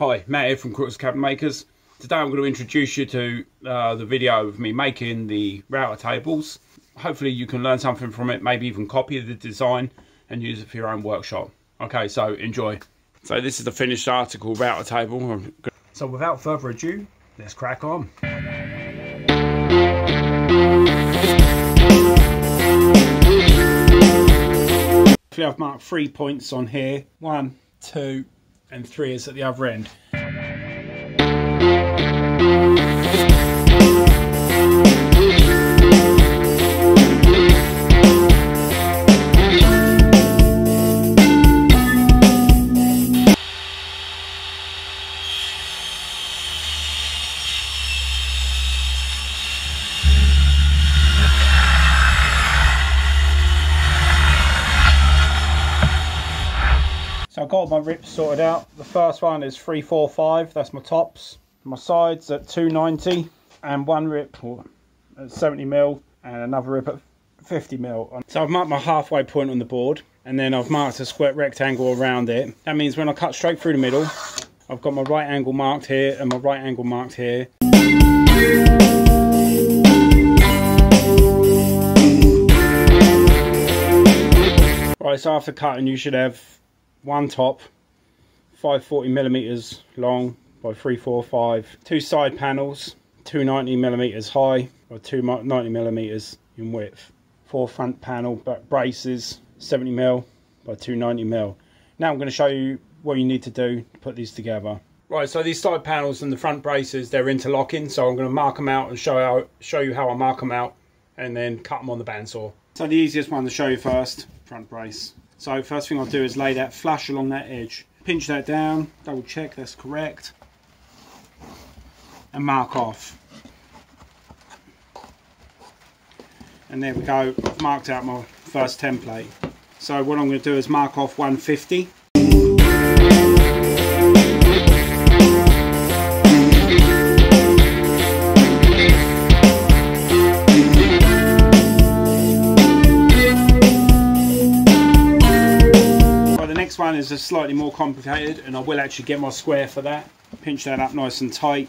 Hi, Matt here from Crooks Cabinet Makers. Today I'm going to introduce you to uh, the video of me making the router tables. Hopefully you can learn something from it, maybe even copy the design and use it for your own workshop. Okay, so enjoy. So this is the finished article router table. So without further ado, let's crack on. I've marked three points on here. One, two, and three is at the other end. So I've got my rips sorted out. The first one is 345, that's my tops. My sides at 290 and one rip oh, at 70 mil and another rip at 50 mil. So I've marked my halfway point on the board and then I've marked a square rectangle around it. That means when I cut straight through the middle, I've got my right angle marked here and my right angle marked here. Right, so after cutting you should have one top 540 millimeters long by 345 two side panels 290 millimeters high by 290 millimeters in width. Four front panel braces 70 mil by 290 mil. Now i'm going to show you what you need to do to put these together. Right so these side panels and the front braces they're interlocking so i'm going to mark them out and show how show you how i mark them out and then cut them on the bandsaw. So the easiest one to show you first front brace so first thing I'll do is lay that flush along that edge. Pinch that down, double check that's correct. And mark off. And there we go, I've marked out my first template. So what I'm going to do is mark off 150. One is a slightly more complicated and I will actually get my square for that. Pinch that up nice and tight.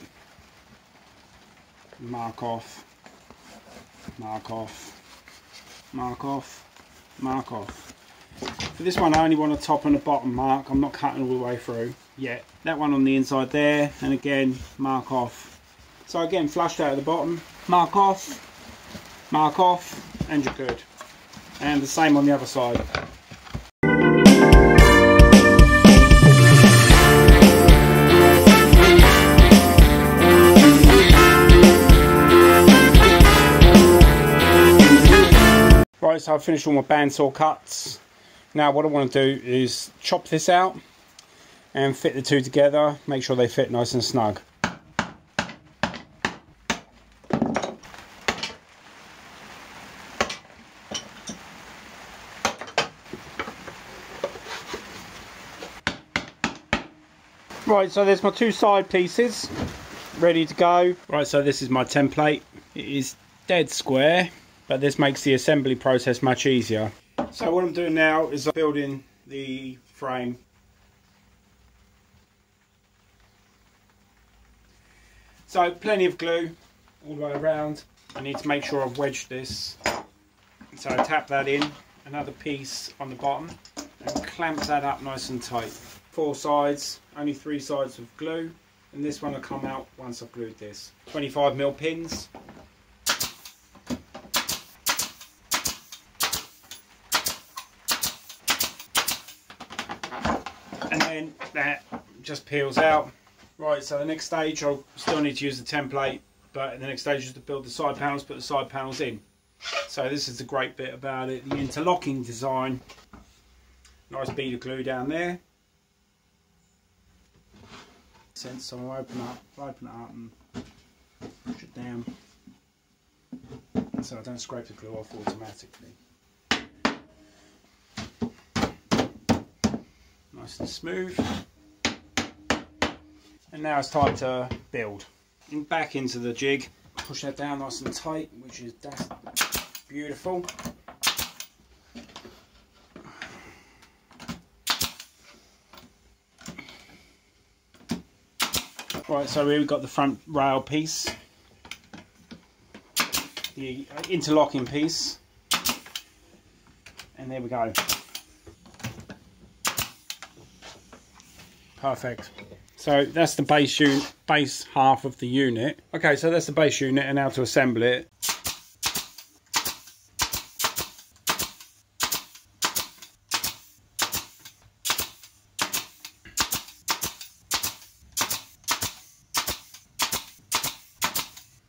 Mark off. Mark off. Mark off. Mark off. For this one I only want a top and a bottom mark. I'm not cutting all the way through yet. That one on the inside there and again mark off. So again flushed out at the bottom. Mark off. Mark off and you're good. And the same on the other side. Right, so I've finished all my bandsaw cuts. Now what I want to do is chop this out and fit the two together, make sure they fit nice and snug. Right, so there's my two side pieces ready to go. Right, so this is my template. It is dead square but this makes the assembly process much easier. So what I'm doing now is I'm building the frame. So plenty of glue all the way around. I need to make sure I've wedged this. So I tap that in, another piece on the bottom and clamp that up nice and tight. Four sides, only three sides of glue and this one will come out once I've glued this. 25 mil pins then that just peels out. Right, so the next stage I'll still need to use the template, but the next stage is to build the side panels, put the side panels in. So this is the great bit about it, the interlocking design. Nice bead of glue down there. Sense so I'll open up, open it up and push it down. So I don't scrape the glue off automatically. Nice and smooth. And now it's time to build. And back into the jig, push that down nice and tight, which is beautiful. Right, so here we've got the front rail piece, the interlocking piece, and there we go. Perfect. So that's the base unit, base half of the unit. Okay, so that's the base unit, and now to assemble it.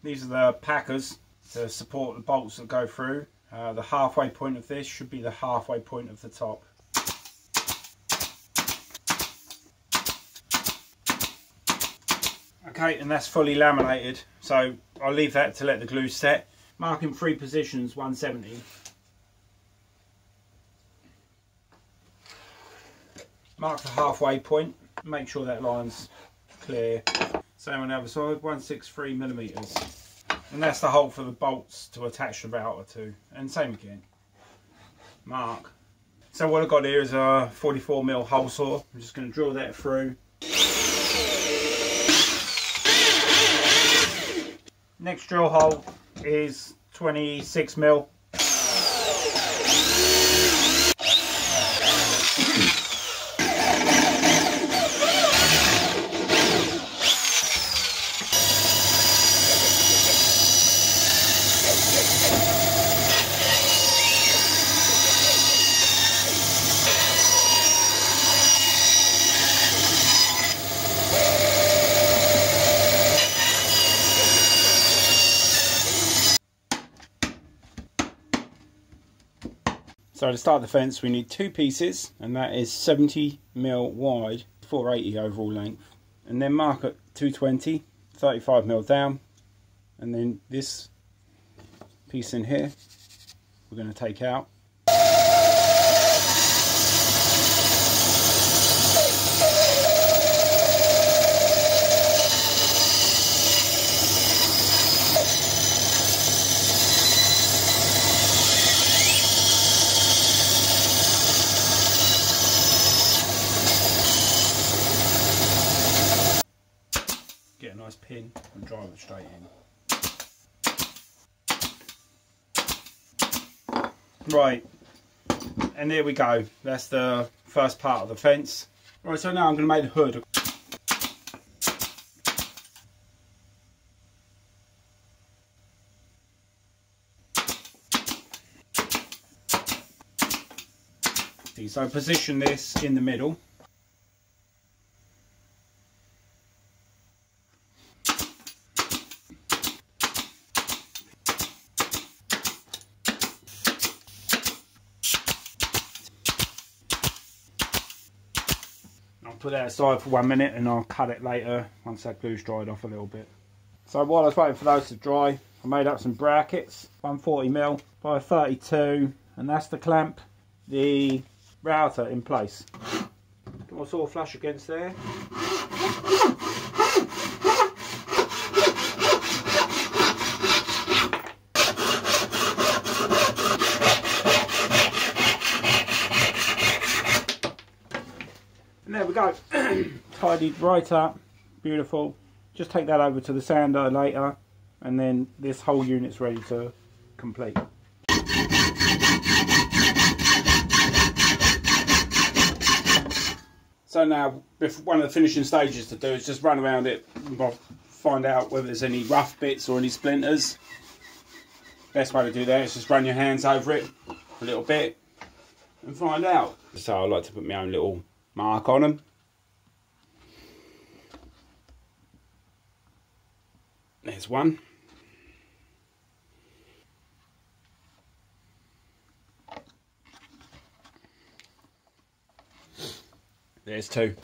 These are the packers to support the bolts that go through. Uh, the halfway point of this should be the halfway point of the top. Okay, and that's fully laminated, so I'll leave that to let the glue set. Marking three positions, 170. Mark the halfway point, make sure that line's clear. Same on the other side, 163 millimeters. And that's the hole for the bolts to attach the router to. And same again. Mark. So what I've got here is a 44 mil hole saw. I'm just going to drill that through. Next drill hole is 26 mil. So to start the fence we need two pieces and that is 70 mil wide, 480 overall length. And then mark at 220, 35 mil down. And then this piece in here we're going to take out. Nice pin and drive it straight in. Right, and there we go. That's the first part of the fence. Right, so now I'm going to make the hood. So position this in the middle. Put that aside for one minute and I'll cut it later once that glue's dried off a little bit. So while I was waiting for those to dry, I made up some brackets, 140mm by 32, and that's the clamp the router in place. Get my saw flush against there. And there we go. Tidied right up. Beautiful. Just take that over to the sander later. And then this whole unit's ready to complete. So now, one of the finishing stages to do is just run around it and find out whether there's any rough bits or any splinters. Best way to do that is just run your hands over it a little bit and find out. So I like to put my own little mark on them. There's one. There's two.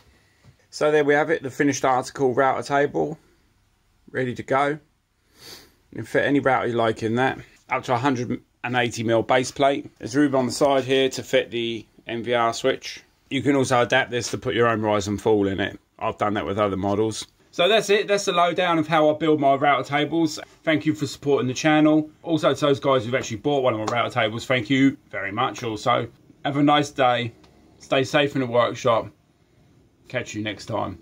So there we have it, the finished article router table, ready to go. You can fit any router you like in that. Up to 180mm base plate. There's room on the side here to fit the NVR switch you can also adapt this to put your own rise and fall in it. I've done that with other models. So that's it. That's the lowdown of how I build my router tables. Thank you for supporting the channel. Also to those guys who've actually bought one of my router tables, thank you very much also. Have a nice day. Stay safe in the workshop. Catch you next time.